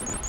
you